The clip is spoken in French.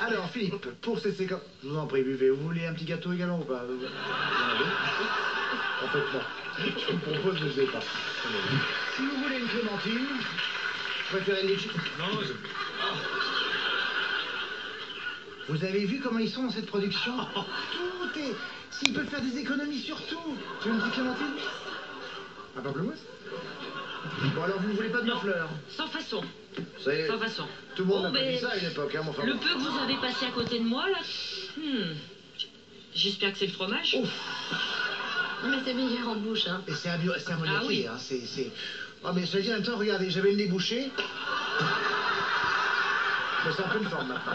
Alors, Philippe, pour ces séquences... Je vous en prie, buvez. Vous voulez un petit gâteau également ou pas? Vous en fait, non. Je vous propose, ne sais pas. Si vous voulez une clémentine, préférez une litchi Non, je... Vous avez vu comment ils sont dans cette production? Tout est... S'ils peuvent faire des économies sur tout. Tu veux une petite clémentine? Un pamplemousse? Bon, alors, vous ne voulez pas de ma Non. fleur Sans façon, sans façon. tout le monde pas ben, dit ça à une époque, hein, mon frère. Le peu que vous avez passé à côté de moi, là, hmm, j'espère que c'est le fromage. Ouf Mais c'est meilleur en bouche, hein. Et c'est à, c'est moitié, Ah oui. hein, c'est... c'est- Oh, mais je dis en même temps, regardez, j'avais le nez bouché. Mais c'est un peu une forme maintenant.